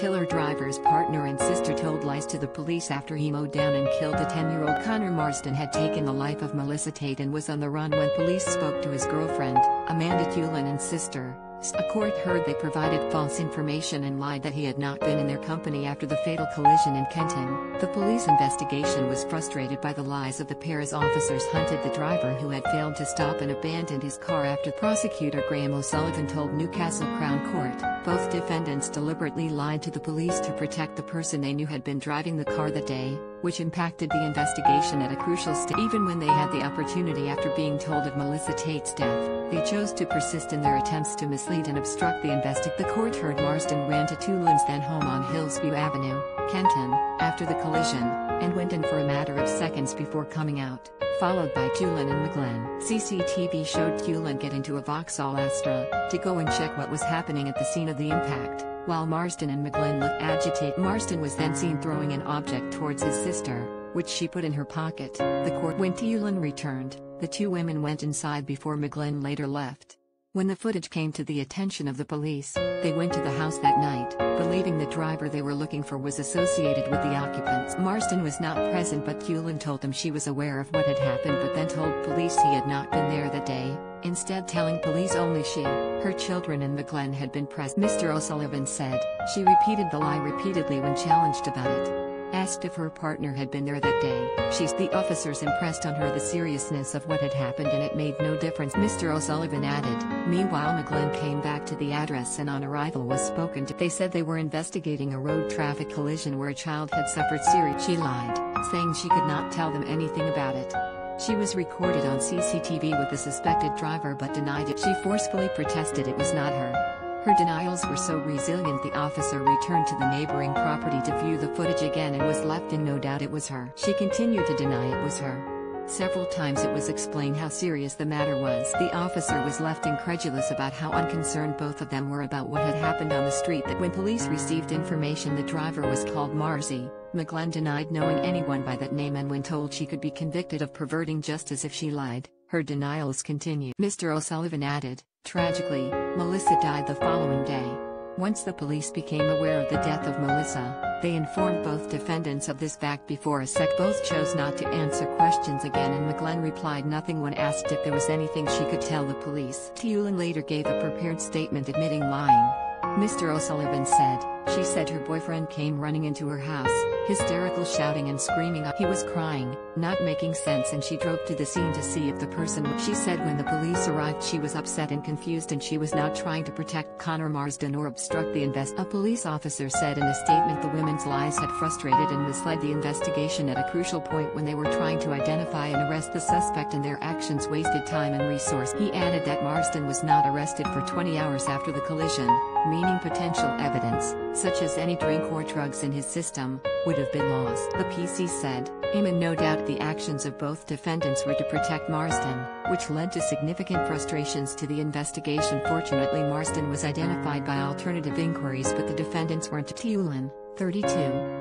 killer driver's partner and sister told lies to the police after he mowed down and killed a 10-year-old Connor Marsden had taken the life of Melissa Tate and was on the run when police spoke to his girlfriend, Amanda Teulon and sister. A court heard they provided false information and lied that he had not been in their company after the fatal collision in Kenton. The police investigation was frustrated by the lies of the pair as officers hunted the driver who had failed to stop and abandoned his car after prosecutor Graham O'Sullivan told Newcastle Crown Court. Both defendants deliberately lied to the police to protect the person they knew had been driving the car that day, which impacted the investigation at a crucial stage. Even when they had the opportunity after being told of Melissa Tate's death, they chose to persist in their attempts to mislead and obstruct the investigation. The court heard Marsden ran to Teulon's then home on Hillsview Avenue, Kenton, after the collision, and went in for a matter of seconds before coming out, followed by Teulon and McGlen. CCTV showed Teulon get into a Vauxhall Astra to go and check what was happening at the scene of the impact, while Marsden and McGlen looked agitated. Marsden was then seen throwing an object towards his sister, which she put in her pocket. The court when Teulon returned, the two women went inside before McGlen later left. When the footage came to the attention of the police, they went to the house that night, believing the driver they were looking for was associated with the occupants. Marsden was not present but Teulon told them she was aware of what had happened but then told police he had not been there that day, instead telling police only she, her children and McGlen had been present. Mr. O'Sullivan said, she repeated the lie repeatedly when challenged about it. Asked if her partner had been there that day, she's the officers impressed on her the seriousness of what had happened and it made no difference. Mr. O'Sullivan added, meanwhile McGlen came back to the address and on arrival was spoken to. They said they were investigating a road traffic collision where a child had suffered serious. She lied, saying she could not tell them anything about it. She was recorded on CCTV with the suspected driver but denied it. She forcefully protested it was not her. Her denials were so resilient the officer returned to the neighboring property to view the footage again and was left in no doubt it was her. She continued to deny it was her. Several times it was explained how serious the matter was. The officer was left incredulous about how unconcerned both of them were about what had happened on the street that when police received information the driver was called Marzi, McGlen denied knowing anyone by that name and when told she could be convicted of perverting justice if she lied, her denials continued. Mr. O'Sullivan added, Tragically, Melissa died the following day. Once the police became aware of the death of Melissa, they informed both defendants of this fact before a sec. Both chose not to answer questions again and McGlen replied nothing when asked if there was anything she could tell the police. Teulon later gave a prepared statement admitting lying. Mr. O'Sullivan said, she said her boyfriend came running into her house, hysterical shouting and screaming he was crying, not making sense and she drove to the scene to see if the person she said when the police arrived she was upset and confused and she was not trying to protect Connor Marsden or obstruct the invest. A police officer said in a statement the women's lies had frustrated and misled the investigation at a crucial point when they were trying to identify and arrest the suspect and their actions wasted time and resource. He added that Marsden was not arrested for 20 hours after the collision meaning potential evidence, such as any drink or drugs in his system, would have been lost. The PC said, Eamon no doubt the actions of both defendants were to protect Marsden, which led to significant frustrations to the investigation. Fortunately Marsden was identified by alternative inquiries but the defendants weren't. Teulon, 32,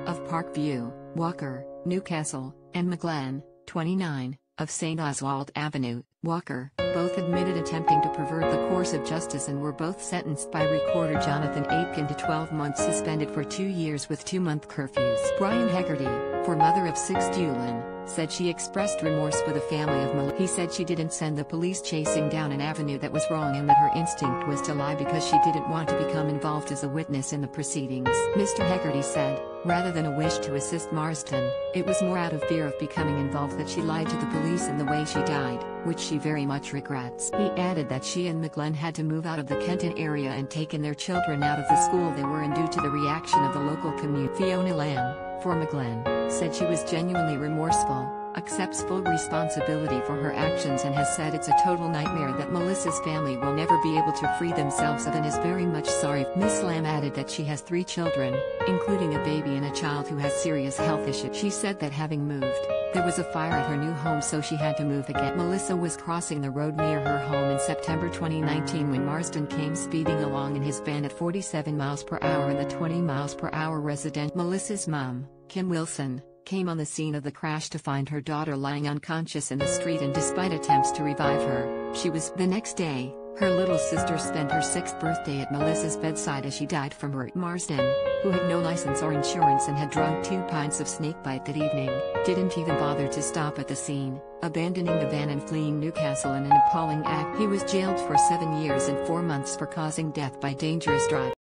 of Parkview, Walker, Newcastle, and McGlen, 29, of St. Oswald Avenue, Walker, both admitted attempting to pervert the course of justice and were both sentenced by recorder Jonathan Aitken to 12 months suspended for two years with two-month curfews. Brian Hegarty, for mother of six Teulon, said she expressed remorse for the family of Mal. He said she didn't send the police chasing down an avenue that was wrong and that her instinct was to lie because she didn't want to become involved as a witness in the proceedings. Mr. Hegarty said, rather than a wish to assist Marsden, it was more out of fear of becoming involved that she lied to the police in the way she died, which she very much regrets. He added that she and McGlen had to move out of the Kenton area and taken their children out of the school they were in due to the reaction of the local community. Fiona Lamb, for McGlen, said she was genuinely remorseful, accepts full responsibility for her actions and has said it's a total nightmare that Melissa's family will never be able to free themselves of and is very much sorry. Miss Lamb added that she has three children, including a baby and a child who has serious health issues. She said that having moved, there was a fire at her new home so she had to move again. Melissa was crossing the road near her home in September 2019 when Marsden came speeding along in his van at 47 miles per hour in the 20 miles per hour resident. Melissa's mom, Kim Wilson, came on the scene of the crash to find her daughter lying unconscious in the street and despite attempts to revive her, she was the next day, Her little sister spent her sixth birthday at Melissa's bedside as she died from Root Marsden, who had no license or insurance and had drunk two pints of snakebite that evening, didn't even bother to stop at the scene, abandoning the van and fleeing Newcastle in an appalling act. He was jailed for seven years and four months for causing death by dangerous driving.